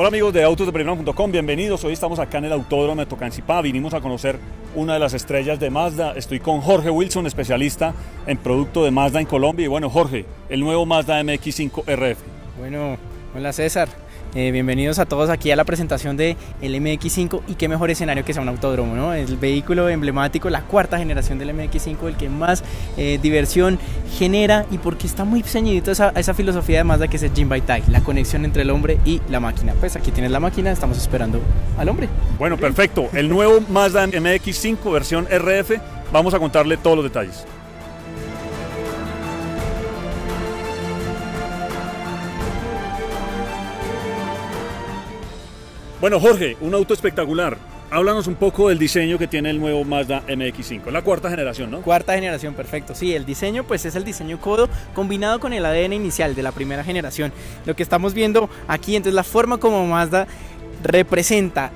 Hola amigos de autosdepremium.com, bienvenidos. Hoy estamos acá en el Autódromo de Tocancipá. Vinimos a conocer una de las estrellas de Mazda. Estoy con Jorge Wilson, especialista en producto de Mazda en Colombia. Y bueno, Jorge, el nuevo Mazda MX5 RF. Bueno, hola César. Eh, bienvenidos a todos aquí a la presentación de el MX5 y qué mejor escenario que sea un autódromo, ¿no? El vehículo emblemático, la cuarta generación del MX5, el que más eh, diversión genera y porque está muy ceñidito a esa, esa, filosofía de Mazda que es el Jim by Tai, la conexión entre el hombre y la máquina. Pues aquí tienes la máquina, estamos esperando al hombre. Bueno, perfecto. El nuevo Mazda MX5 versión RF, vamos a contarle todos los detalles. Bueno, Jorge, un auto espectacular. Háblanos un poco del diseño que tiene el nuevo Mazda MX5, la cuarta generación, ¿no? Cuarta generación, perfecto. Sí, el diseño pues es el diseño codo combinado con el ADN inicial de la primera generación. Lo que estamos viendo aquí, entonces la forma como Mazda representa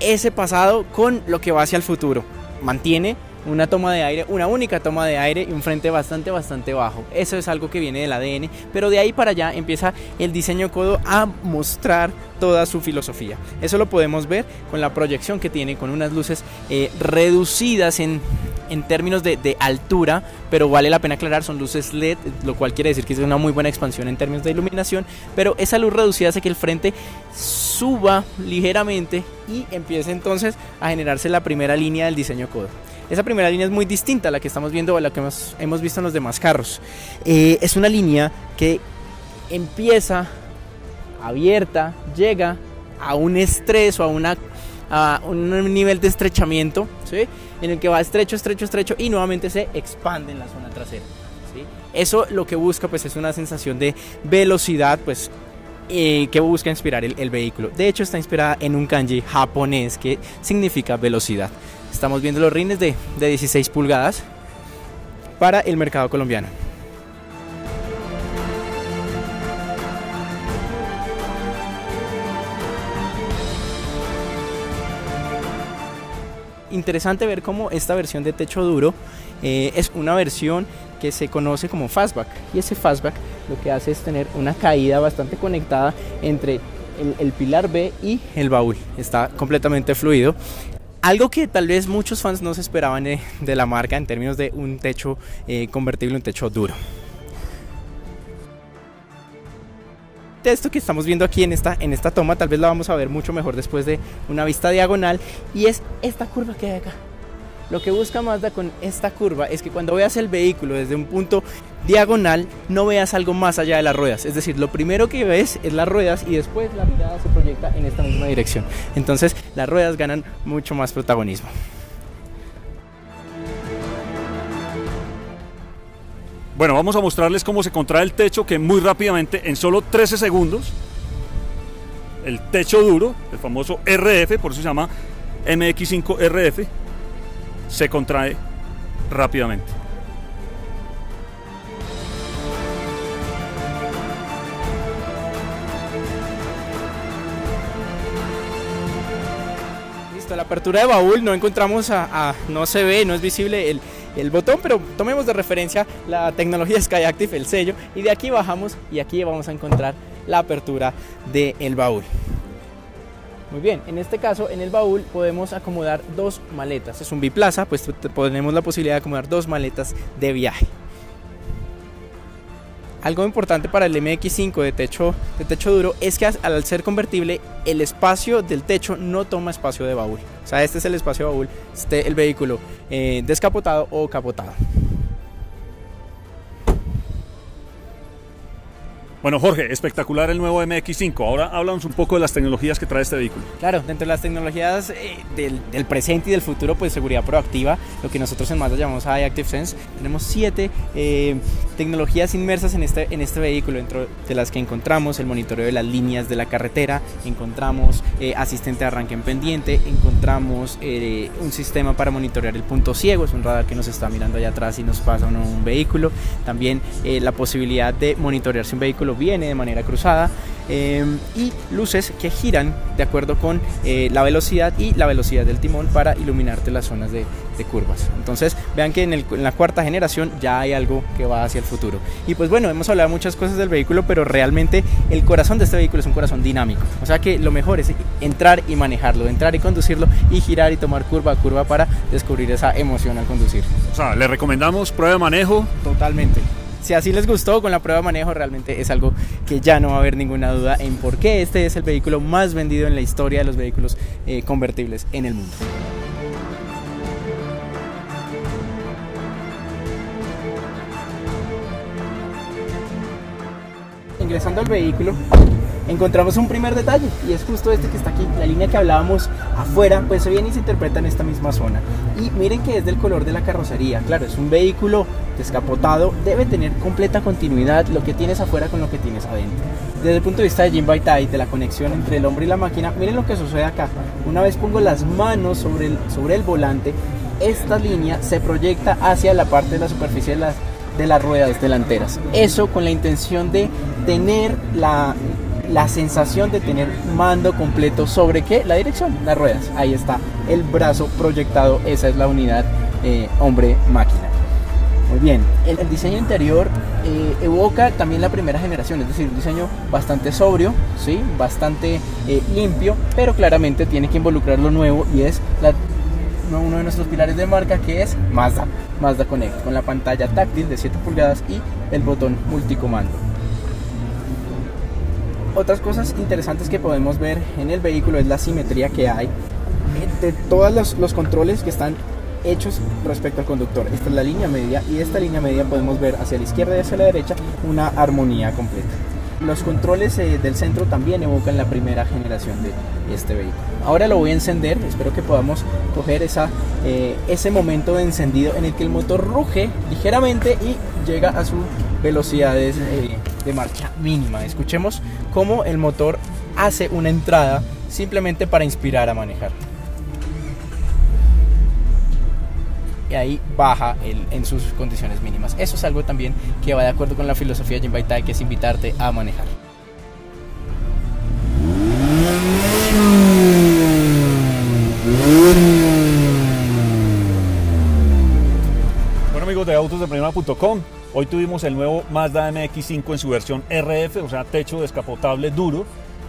ese pasado con lo que va hacia el futuro. Mantiene una toma de aire, una única toma de aire y un frente bastante, bastante bajo. Eso es algo que viene del ADN, pero de ahí para allá empieza el diseño codo a mostrar toda su filosofía. Eso lo podemos ver con la proyección que tiene, con unas luces eh, reducidas en, en términos de, de, altura, pero vale la pena aclarar, son luces LED, lo cual quiere decir que es una muy buena expansión en términos de iluminación, pero esa luz reducida hace que el frente suba ligeramente y empiece entonces a generarse la primera línea del diseño codo. Esa primera línea es muy distinta a la que estamos viendo o a la que hemos, hemos visto en los demás carros. Eh, es una línea que empieza abierta, llega a un estrés o a, a un nivel de estrechamiento, ¿sí? en el que va estrecho, estrecho, estrecho y nuevamente se expande en la zona trasera. ¿sí? Eso lo que busca pues es una sensación de velocidad, pues eh, que busca inspirar el, el, vehículo. De hecho está inspirada en un kanji japonés que significa velocidad. Estamos viendo los rines de, de 16 pulgadas para el mercado colombiano. Interesante ver cómo esta versión de techo duro eh, es una versión que se conoce como fastback. Y ese fastback lo que hace es tener una caída bastante conectada entre el, pilar B y el baúl. Está completamente fluido. Algo que tal vez muchos fans no se esperaban de, de la marca en términos de un techo eh, convertible, un techo duro. Esto que estamos viendo aquí en esta, en esta toma, tal vez la vamos a ver mucho mejor después de una vista diagonal, y es esta curva que hay acá. Lo que busca Mazda con esta curva es que cuando veas el vehículo desde un punto diagonal no veas algo más allá de las ruedas. Es decir, lo primero que ves es las ruedas y después la mirada se proyecta en esta misma dirección. Entonces las ruedas ganan mucho más protagonismo. Bueno, vamos a mostrarles cómo se contrae el techo que muy rápidamente, en solo 13 segundos, el techo duro, el famoso RF, por eso se llama MX5 RF, se contrae rápidamente. Listo, la apertura de baúl no encontramos a no se ve, no es visible el, el, botón, pero tomemos de referencia la tecnología Skyactiv, el sello, y de aquí bajamos y aquí vamos a encontrar la apertura del el baúl. Muy bien, en este caso en el baúl podemos acomodar dos maletas. Es un biplaza, pues tenemos la posibilidad de acomodar dos maletas de viaje. Algo importante para el MX5 de techo, de techo duro es que al ser convertible el espacio del techo no toma espacio de baúl. O sea, este es el espacio de baúl, este el vehículo eh, descapotado o capotado. Bueno, Jorge, espectacular el nuevo MX5. Ahora háblanos un poco de las tecnologías que trae este vehículo. Claro, dentro de las tecnologías eh, del, presente y del futuro, pues seguridad proactiva, lo que nosotros en Mazda llamamos Active Sense. Tenemos siete eh, tecnologías inmersas en este, en este vehículo, dentro de las que encontramos el monitoreo de las líneas de la carretera, encontramos eh, asistente de arranque en pendiente, encontramos un sistema para monitorear el punto ciego, es un radar que nos está mirando allá atrás y nos pasa un, un vehículo. También la posibilidad de monitorear si un vehículo viene de manera cruzada em, y luces que giran de acuerdo con eh, la velocidad y la velocidad del timón para iluminarte las zonas de, curvas. Entonces vean que en, la cuarta generación ya hay algo que va hacia el futuro. Y pues bueno, hemos hablado muchas cosas del vehículo, pero realmente el corazón de este vehículo es un corazón dinámico. O sea que lo mejor es entrar y manejarlo, entrar y conducirlo y girar y tomar curva a curva para descubrir esa emoción al conducir. O sea, le recomendamos prueba de manejo. Totalmente si así les gustó con la prueba de manejo, realmente es algo que ya no va a haber ninguna duda en por qué este es el vehículo más vendido en la historia de los vehículos eh, convertibles en el mundo. Ingresando al vehículo, encontramos un primer detalle y es justo este que está aquí, la línea que hablábamos afuera, pues se viene y se interpreta en esta misma zona. Y miren que es del color de la carrocería, claro, es un vehículo descapotado, debe tener completa continuidad lo que tienes afuera con lo que tienes adentro. Desde el punto de vista de Jim Tai, de la conexión entre el hombre y la máquina, miren lo que sucede acá. Una vez pongo las manos sobre el, sobre el volante, esta línea se proyecta hacia la parte de la superficie de las, de las ruedas delanteras. Eso con la intención de tener la, la sensación de tener mando completo sobre qué? La dirección, las ruedas. Ahí está el brazo proyectado, esa es la unidad eh, hombre-máquina. Muy bien, el, diseño interior eh, evoca también la primera generación, es decir, un diseño bastante sobrio, ¿sí? bastante eh, limpio, pero claramente tiene que involucrar lo nuevo y es uno de nuestros pilares de marca que es Mazda, Mazda Connect, con la pantalla táctil de 7 pulgadas y el botón multicomando otras cosas interesantes que podemos ver en el vehículo es la simetría que hay de todos los, controles que están hechos respecto al conductor. Esta es la línea media y esta línea media podemos ver hacia la izquierda y hacia la derecha una armonía completa. Los controles eh, del centro también evocan la primera generación de este vehículo. Ahora lo voy a encender, espero que podamos coger esa, eh, ese momento de encendido en el que el motor ruge ligeramente y llega a sus velocidades eh, de marcha mínima. Escuchemos cómo el motor hace una entrada simplemente para inspirar a manejar. Y ahí baja el, en sus condiciones mínimas. Eso es algo también que va de acuerdo con la filosofía de Jim Baitai, que es invitarte a manejar. Bueno amigos de Hoy tuvimos el nuevo Mazda MX5 en su versión RF, o sea, techo descapotable duro.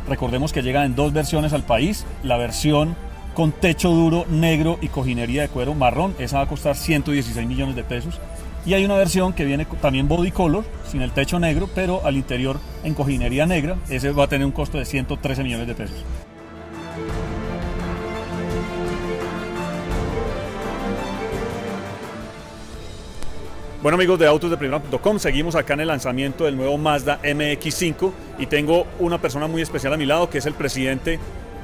Recordemos que llega en dos versiones al país. La versión con techo duro negro y cojinería de cuero marrón, esa va a costar 116 millones de pesos. Y hay una versión que viene también body color, sin el techo negro, pero al interior en cojinería negra. Ese va a tener un costo de 113 millones de pesos. Bueno amigos de autosdeprimera.com, seguimos acá en el lanzamiento del nuevo Mazda MX5 y tengo una persona muy especial a mi lado que es el presidente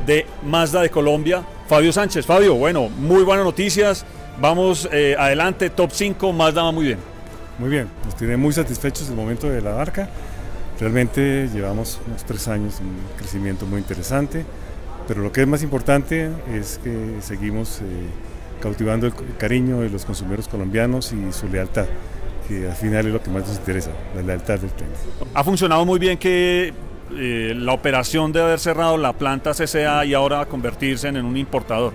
de Mazda de Colombia, Fabio Sánchez. Fabio, bueno, muy buenas noticias, vamos eh, adelante, top 5, Mazda va muy bien. Muy bien, nos tiene muy satisfechos el momento de la marca, realmente llevamos unos tres años, un crecimiento muy interesante, pero lo que es más importante es que seguimos... Eh, cautivando el cariño de los consumidores colombianos y su lealtad, que al final es lo que más nos interesa, la lealtad del cliente. Ha funcionado muy bien que eh, la operación de haber cerrado la planta CCA y ahora convertirse en un importador.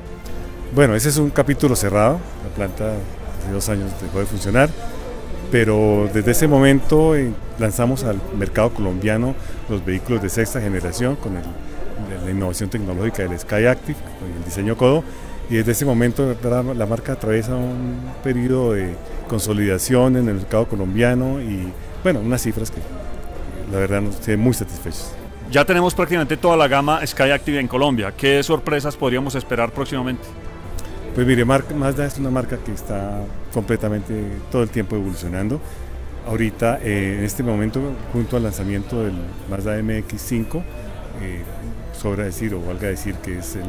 Bueno, ese es un capítulo cerrado, la planta hace dos años dejó de funcionar, pero desde ese momento eh, lanzamos al mercado colombiano los vehículos de sexta generación con la innovación tecnológica del Sky Active, con el diseño Codo, y desde ese momento la marca atraviesa un periodo de consolidación en el mercado colombiano y bueno, unas cifras que la verdad nos tienen muy satisfechos. Ya tenemos prácticamente toda la gama Sky Active en Colombia. ¿Qué sorpresas podríamos esperar próximamente? Pues mire, Mazda es una marca que está completamente todo el tiempo evolucionando. Ahorita, eh, en este momento, junto al lanzamiento del Mazda MX5, eh, sobra decir o valga decir que es el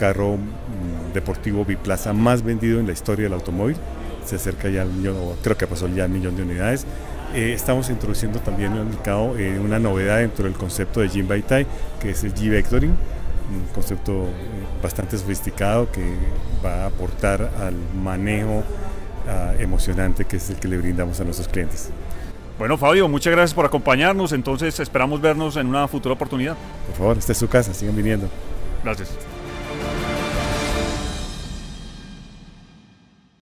carro mm, deportivo biplaza más vendido en la historia del automóvil. Se acerca ya al millón, o creo que pasó ya al millón de unidades. Eh, estamos introduciendo también en el mercado eh, una novedad dentro del concepto de Jim Baitai, que es el G-Vectoring, un concepto eh, bastante sofisticado que va a aportar al manejo ah, emocionante que es el que le brindamos a nuestros clientes. Bueno, Fabio, muchas gracias por acompañarnos. Entonces esperamos vernos en una futura oportunidad. Por favor, esta es su casa, sigan viniendo. Gracias.